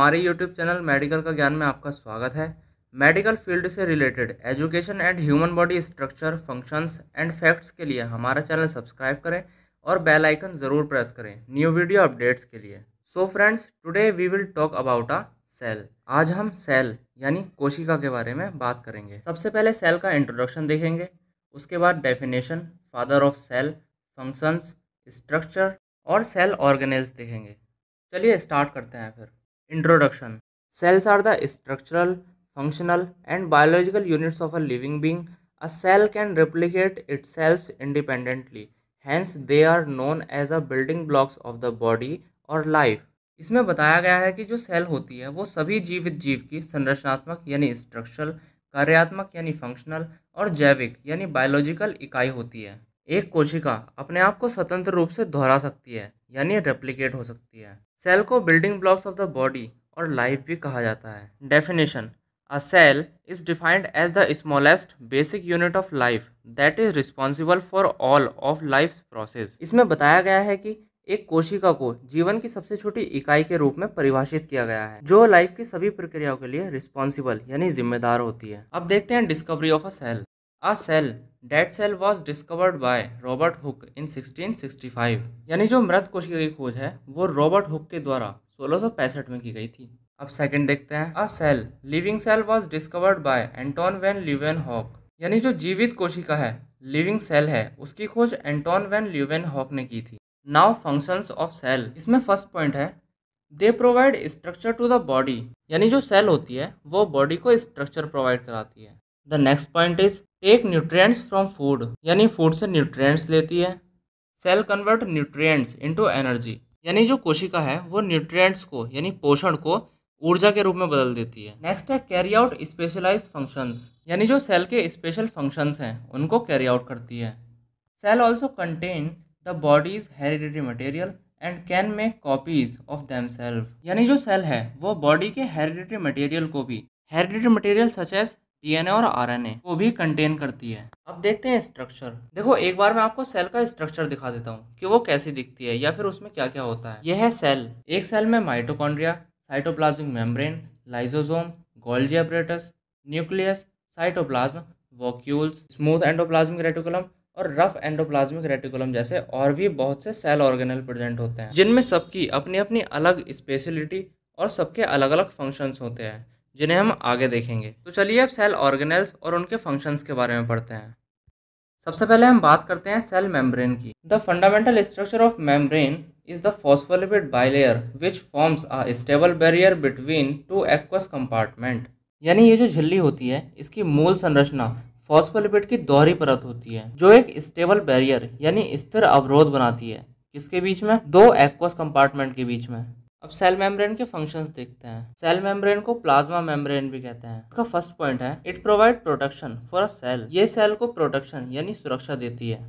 हमारे YouTube channel medical का ज्ञान में आपका स्वागत है। मेडिकल फ़ील्ड से related education and human body structure functions and facts के लिए हमारा चैनल सब्सक्राइब करें और बेल आइकन ज़रूर प्रेस करें न्यू वीडियो अपडेट्स के लिए। So friends today we will talk about a cell आज हम सेल यानी कोशिका के बारे में बात करेंगे। सबसे पहले सेल का इंट्रोडक्शन देखेंगे। उसके बाद definition father of cell functions structure और सेल ऑर्गेनेल्स देखेंगे। चलिए स्टार्ट करते हैं फिर। Introduction cells are the structural functional and biological units of a living being a cell can replicate itself independently hence they are known as a building blocks of the body और life इसमें बताया गया है कि जो cell होती है, वो सभी जीवित जीव की संरचनात्मक यानी स्ट्रक्चरल कार्यात्मक यानी फंक्शनल और जैविक यानी बायोलॉजिकल इकाई होती है। एक कोशिका अपने आप को स्वतंत्र रूप से दोहरा सकती है। यानी रेप्लिकेट हो सकती है। सेल को building blocks of the body और लाइफ भी कहा जाता है। Definition A cell is defined as the smallest basic unit of life that is responsible for all of life's process. इसमें बताया गया है कि एक कोशिका को जीवन की सबसे छोटी इकाई के रूप में परिभाषित किया गया है, जो लाइफ की सभी प्रक्रियाओं के लिए रिस्पॉन्सिबल यानी जिम्मेदार होती है। अब देखते हैं discovery of a cell a cell that cell was discovered by Robert Hooke in 1665 यानी जो मृत कोशिका की खोज है, वो रॉबर्ट हुक के द्वारा सोलह में की गई थी। अब सेकंड देखते हैं। A cell living cell was discovered by Anton van Leeuwenhoek यानी जो जीवित कोशिका है लिविंग सेल है, उसकी खोज एंटोन वेन ल्यूवेन हॉक ने की थी। नाउ फ़ंक्शंस ऑफ़ सेल इसमें फ़र्स्ट पॉइंट है they provide structure to the body यानी जो सेल होती है, वो बॉडी को स्ट्रक्चर प्रोवाइड कराती है। The next point is take nutrients from food यानी फ़ूड से न्यूट्रिएंट्स लेती है। Cell convert nutrients into energy यानी जो कोशिका है, वो न्यूट्रिएंट्स को, यानी पोषण को ऊर्जा के रूप में बदल देती है। नेक्स्ट है कैरी आउट स्पेशलाइज फ़ंक्शंस यानी जो सेल के स्पेशल फ़ंक्शंस हैं, उनको कैरी आउट करती है। Cell also contain the body's hereditary material and can make copies of them यानी जो सेल है, वो बॉडी के हेरिडिटरी मटेरियल को भी। Hereditary material such as DNA और आरएनए को भी कंटेन करती है। अब देखते हैं स्ट्रक्चर देखो, एक बार मैं आपको सेल का स्ट्रक्चर दिखा देता हूँ कि वो कैसी दिखती है या फिर उसमें क्या क्या होता है। यह है सेल एक सेल में mitochondria cytoplasmic membrane lysosome Golgi apparatus nucleus cytoplasm vacuoles smooth endoplasmic reticulum और रफ एंडोप्लाज्मिक रेटिकुलम जैसे और भी बहुत से सेल ऑर्गेनल प्रेजेंट होते हैं। जिनमें सबकी अपनी अपनी अलग स्पेशलिटी और सबके अलग अलग फ़ंक्शंस होते हैं। जिन्हें हम आगे देखेंगे। तो चलिए अब सेल ऑर्गेनल्स और उनके फ़ंक्शंस के बारे में पढ़ते हैं। सबसे पहले हम बात करते हैं सेल मेम्ब्रेन की। The fundamental structure of membrane is the phospholipid bilayer which forms a stable barrier between two aqueous compartment. यानी ये जो झिल्ली होती है, इसकी मूल संरचना फॉस्फोलिपिड की दोहरी परत होती है, जो एक स्टेबल बैरियर यानी स्थिर अवरोध बनाती है, किसके बीच में? दो एक्वस कंपार्टमेंट के बीच में। अब सेल मेम्ब्रेन के फ़ंक्शंस देखते हैं। सेल मेम्ब्रेन को प्लाज्मा मेम्ब्रेन भी कहते हैं। इसका फ़र्स्ट पॉइंट है it provide protection for a cell ये सेल को प्रोटेक्शन यानी सुरक्षा देती है।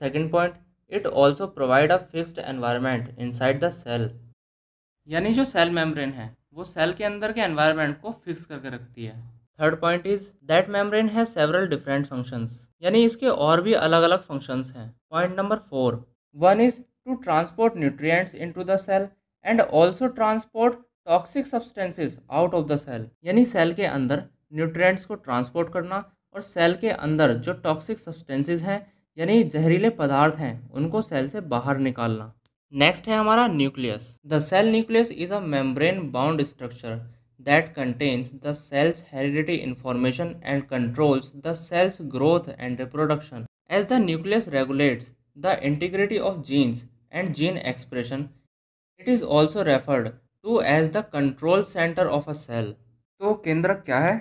Second point it also provide a fixed environment inside the cell यानी जो सेल मेम्ब्रेन है, वो सेल के अंदर के एनवायरनमेंट को फिक्स करके रखती है। Third point is that membrane has several different functions यानी इसके और भी अलग अलग फ़ंक्शंस हैं। Point number four one is to transport nutrients into the cell and also transport toxic substances out of the cell यानी सेल के अंदर न्यूट्रिएंट्स को ट्रांसपोर्ट करना और सेल के अंदर जो टॉक्सिक सब्सटेंसेज हैं, यानी जहरीले पदार्थ हैं, उनको सेल से बाहर निकालना। नेक्स्ट है हमारा nucleus the cell nucleus is a membrane bound structure that contains the cell's heredity information and controls the cell's growth and reproduction as the nucleus regulates the integrity of genes and gene expression it is also referred to as the control centre of a cell तो केंद्रक क्या है?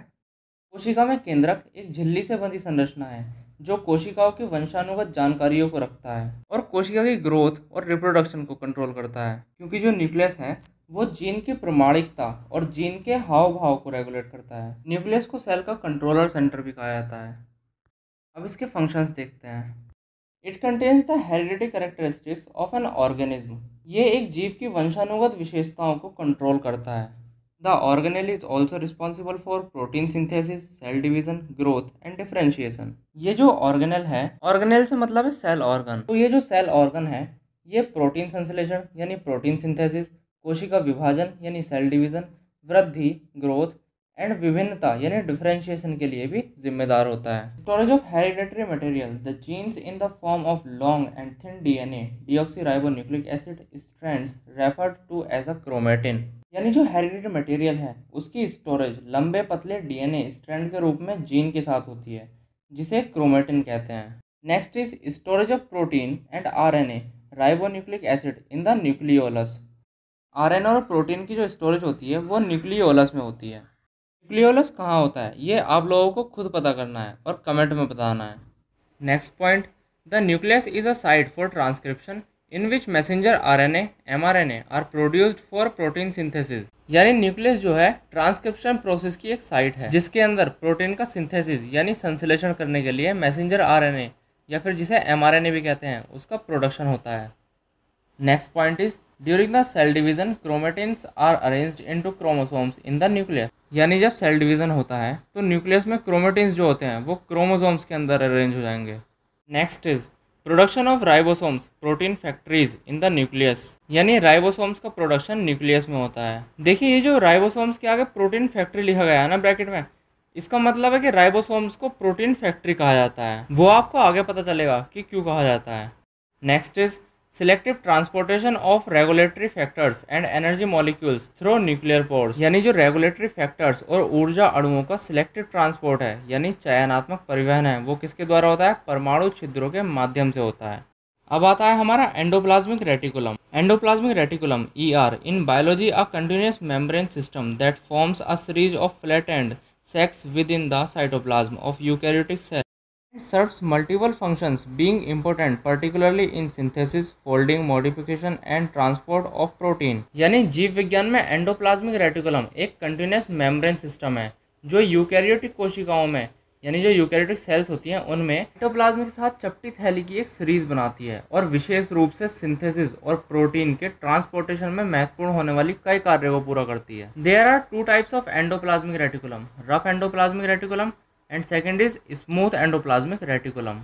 कोशिका में केंद्रक एक झिल्ली से बंधी संरचना है, जो कोशिकाओं की वंशानुगत जानकारियों को रखता है और कोशिका की ग्रोथ और रिप्रोडक्शन को कंट्रोल करता है। क्योंकि जो न्यूक्लियस है, वो जीन की प्रमाणिकता और जीन के हाव भाव को रेगुलेट करता है। न्यूक्लियस को सेल का कंट्रोलर सेंटर भी कहा जाता है। अब इसके फ़ंक्शंस देखते हैं। It contains the heredity characteristics of an organism ये एक जीव की वंशानुगत विशेषताओं को कंट्रोल करता है। The organelle is also responsible for protein synthesis cell division, growth and differentiation ये जो ऑर्गेनल है ऑर्गेनल से मतलब है सेल ऑर्गन तो ये जो सेल ऑर्गन है ये प्रोटीन संश्लेषण यानी प्रोटीन सिंथेसिस कोशिका विभाजन यानी सेल डिवीज़न वृद्धि ग्रोथ एंड विभिन्नता, यानी डिफरेंशिएशन के लिए भी जिम्मेदार होता है। Storage of hereditary material the genes in the form of long and thin DNA deoxyribonucleic acid strands referred to as a chromatin यानी जो हेरिडेटरी मटेरियल है, उसकी स्टोरेज लंबे पतले डीएनए स्ट्रैंड के रूप में जीन के साथ होती है, जिसे क्रोमेटिन कहते हैं। Next is storage of protein and RNA ribonucleic acid in the nucleolus RNA और प्रोटीन की जो स्टोरेज होती है, वो न्यूक्लियोलस में होती है। न्यूक्लियोलस कहाँ होता है? ये आप लोगों को खुद पता करना है और कमेंट में बताना है। Next point the nucleus is a site for transcription in which messenger RNA mRNA are produced for protein synthesis यानी न्यूक्लियस जो है ट्रांसक्रिप्शन प्रोसेस की एक साइट है, जिसके अंदर प्रोटीन का सिंथेसिस यानी संश्लेषण करने के लिए मैसेंजर आरएनए या फिर जिसे एमआरएनए भी कहते हैं, उसका प्रोडक्शन होता है। Next point is during the cell division chromatins are arranged into chromosomes in the nucleus यानी जब सेल डिवीज़न होता है तो न्यूक्लियस में क्रोमेटिन्स जो होते हैं, वो क्रोमोसोम्स के अंदर अरेंज हो जाएँगे। Next is production of ribosomes protein factories in the nucleus यानी राइबोसोम्स का प्रोडक्शन न्यूक्लियस में होता है। देखिए, ये जो राइबोसोम्स के आगे प्रोटीन फैक्ट्री लिखा गया है ना ब्रैकेट में, इसका मतलब है कि राइबोसोम्स को प्रोटीन फैक्ट्री कहा जाता है। वो आपको आगे पता चलेगा कि क्यों कहा जाता है। Next is selective transportation of regulatory factors and energy molecules through nuclear pores यानी जो रेगुलेटरी फैक्टर्स और ऊर्जा अणुओं का सिलेक्टिव ट्रांसपोर्ट है, यानी चयनात्मक परिवहन है, वो किसके द्वारा होता है? परमाणु छिद्रों के माध्यम से होता है। अब आता है हमारा endoplasmic reticulum endoplasmic reticulum E R in biology a continuous membrane system that forms a series of flat and sacs within the cytoplasm of eukaryotic cell serves multiple functions being particularly in synthesis, folding, modification, and transport of protein. यानी जीव विज्ञान में endoplasmic reticulum एक continuous membrane system है, जो eukaryotic कोशिकाओं में, यानी जो यूकैरियोटिक सेल्स होती हैं, उनमें एंडोप्लाज्म के साथ चपटी थैली की एक सीरीज़ बनाती है और विशेष रूप से सिंथेसिस और प्रोटीन के ट्रांसपोर्टेशन में महत्वपूर्ण होने वाली कई कार्यों को पूरा करती है। There are two types of endoplasmic reticulum rough endoplasmic reticulum and second is smooth endoplasmic reticulum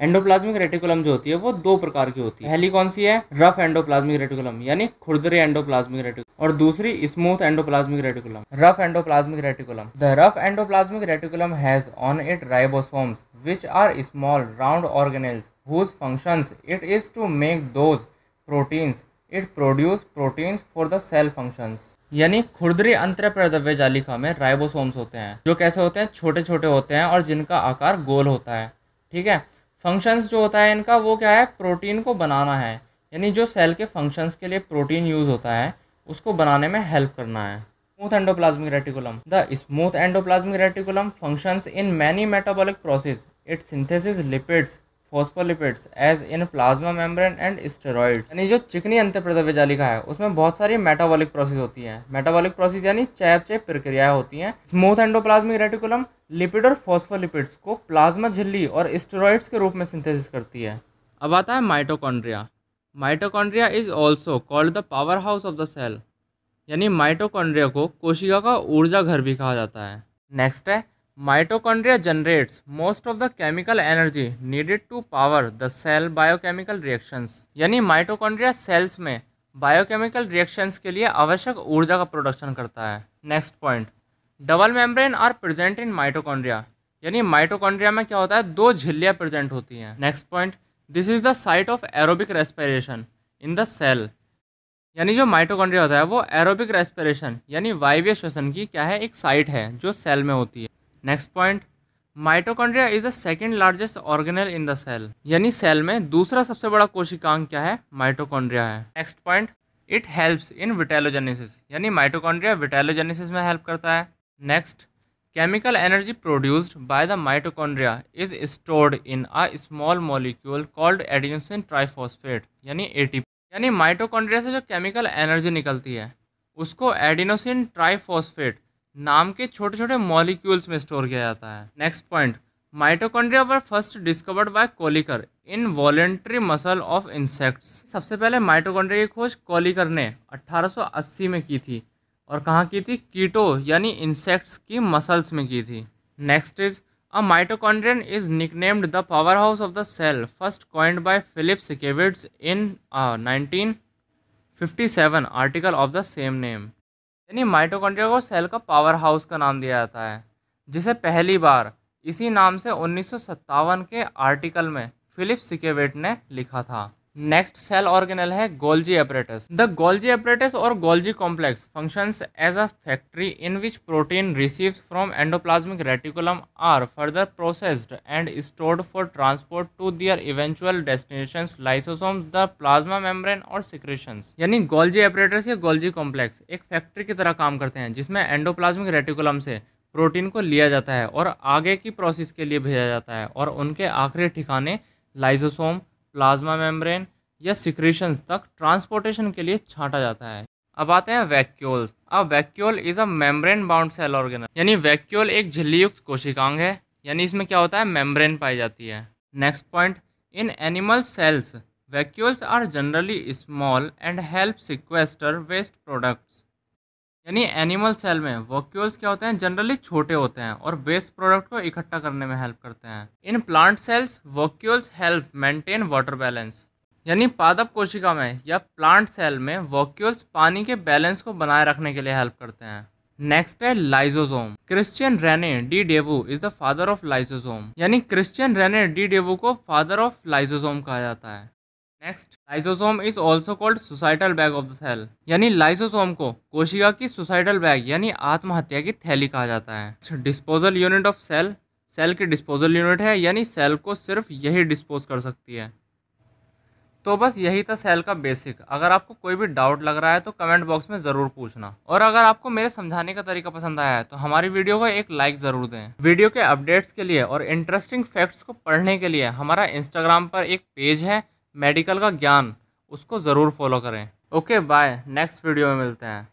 endoplasmic reticulum जो होती है, वो दो प्रकार की होती है। पहली कौन सी है? रफ एंडोप्लाज्मिक रेटिकुलम यानी खुरदरे एंडोप्लाज्मिक रेटिकुलम और दूसरी smooth endoplasmic reticulum rough endoplasmic reticulum the rough endoplasmic reticulum has on it ribosomes which are small round organelles whose functions it is to make those proteins it produce proteins for the cell functions यानी खुरदरी अंतर प्रद्रव्य जालिका में ribosomes होते हैं, जो कैसे होते हैं? छोटे छोटे होते हैं और जिनका आकार गोल होता है। ठीक है? फ़ंक्शंस जो होता है इनका वो क्या है? प्रोटीन को बनाना है। यानी जो सेल के फ़ंक्शंस के लिए प्रोटीन यूज़ होता है, उसको बनाने में हेल्प करना है। Smooth endoplasmic reticulum the smooth endoplasmic reticulum functions in many metabolic process it synthesis lipids phospholipids as in plasma membrane and steroids यानी जो चिकनी अंत जालिका है, उसमें बहुत सारी मेटाबॉलिक प्रोसेस होती है। मेटाबॉलिक प्रोसेस यानी चैप चैप प्रक्रियाएँ होती हैं। स्मूथ एंडोप्लाज्मिक रेटिकुलम लिपिड और फॉस्फोलिपिड्स को प्लाज्मा झिल्ली और स्टेरॉइड्स के रूप में सिंथेसिस करती है। अब आता है mitochondria mitochondria is also called the power house of the cell यानी माइटोकॉन्ड्रिया को कोशिका का ऊर्जा घर भी कहा जाता है। नेक्स्ट है Mitochondria generates most of the chemical energy needed to power the cell biochemical reactions. यानी माइटोकॉन्ड्रिया सेल्स में बायोकेमिकल रिएक्शंस के लिए आवश्यक ऊर्जा का प्रोडक्शन करता है। Next point double membrane are present in mitochondria यानी माइटोकॉन्ड्रिया में क्या होता है? दो झिल्लियाँ प्रेजेंट होती हैं। Next point this is the site of aerobic respiration in the cell यानी जो माइटोकॉन्ड्रिया होता है, वो एरोबिक रेस्पिरेशन यानी वायवीय श्वसन की क्या है? एक साइट है जो सेल में होती है। Next point mitochondria is the second largest organelle in the cell यानी सेल में दूसरा सबसे बड़ा कोशिकांग क्या है? माइटोकॉन्ड्रिया है। Next point it helps in vitellogenesis यानी माइटोकॉन्ड्रिया विटेलोजेनेसिस में हेल्प करता है। Next chemical energy produced by the mitochondria is stored in a small molecule called adenosine triphosphate यानी एटीपी यानी माइटोकॉन्ड्रिया से जो केमिकल एनर्जी निकलती है, उसको एडिनोसिन ट्राइफॉस्फेट नाम के छोटे छोटे मॉलिक्यूल्स में स्टोर किया जाता है। Next point mitochondria were first discovered by Kolliker in voluntary muscle of insects सबसे पहले माइटोकॉन्ड्रिया की खोज कोलिकर ने 1880 में की थी और कहाँ की थी? कीटो, यानी इंसेक्ट्स की मसल्स में की थी। Next is a mitochondrion is nicknamed the power house of the cell first coined by Philip Siekevitz in 1957 article of the same name यानी माइटोकॉन्ड्रिया को सेल का पावर हाउस का नाम दिया जाता है, जिसे पहली बार इसी नाम से उन्नीस सौ सत्तावन के आर्टिकल में फिलिप सिकेवेट ने लिखा था। नेक्स्ट सेल ऑर्गेनल है Golgi apparatus the Golgi apparatus और Golgi complex functions as a factory in which protein receives from endoplasmic reticulum are further processed and stored for transport to their eventual destinations lysosome the plasma membrane और secretions यानी Golgi apparatus या Golgi complex एक factory की तरह काम करते हैं, जिसमें एंडोप्लाज्मिक रेटिकुलम से प्रोटीन को लिया जाता है और आगे की प्रोसेस के लिए भेजा जाता है और उनके आखिरी ठिकाने लाइजोसोम प्लाज्मा मेम्ब्रेन या सिक्रेशंस तक ट्रांसपोर्टेशन के लिए छांटा जाता है। अब आते हैं वैक्यूल। अब vacuole is a membrane bound cell organelle यानी वैक्यूल एक झिल्लीयुक्त कोशिकांग है। यानी इसमें क्या होता है? मेम्ब्रेन पाई जाती है। Next point in animal cells vacuoles are generally small and help sequester waste products यानी एनिमल सेल में वॉक्यूल्स क्या होते हैं? जनरली छोटे होते हैं और वेस्ट प्रोडक्ट को इकट्ठा करने में हेल्प करते हैं। In plant cells vacuoles help maintain water balance. यानी पादप कोशिका में या प्लांट सेल में वॉक्यूल्स पानी के बैलेंस को बनाए रखने के लिए हेल्प करते हैं। नेक्स्ट है lysosome Christian René de Duve is the father of lysosome यानी क्रिश्चियन रेने डी डेवू को फादर ऑफ़ लाइजोसोम कहा जाता है। Next lysosome is also called suicidal bag of the cell यानी लाइसोसोम को कोशिका की सुसाइडल बैग यानी आत्महत्या की थैली कहा जाता है। Disposal unit of cell cell की डिस्पोजल यूनिट है, यानी सेल को सिर्फ़ यही डिस्पोज कर सकती है। तो बस यही था सेल का बेसिक अगर आपको कोई भी डाउट लग रहा है तो कमेंट बॉक्स में ज़रूर पूछना। और अगर आपको मेरे समझाने का तरीका पसंद आया है तो हमारी वीडियो को एक लाइक ज़रूर दें। वीडियो के अपडेट्स के लिए और इंटरेस्टिंग फैक्ट्स को पढ़ने के लिए, हमारा इंस्टाग्राम पर एक पेज है मेडिकल का ज्ञान उसको ज़रूर फॉलो करें। ओके बाय नेक्स्ट वीडियो में मिलते हैं।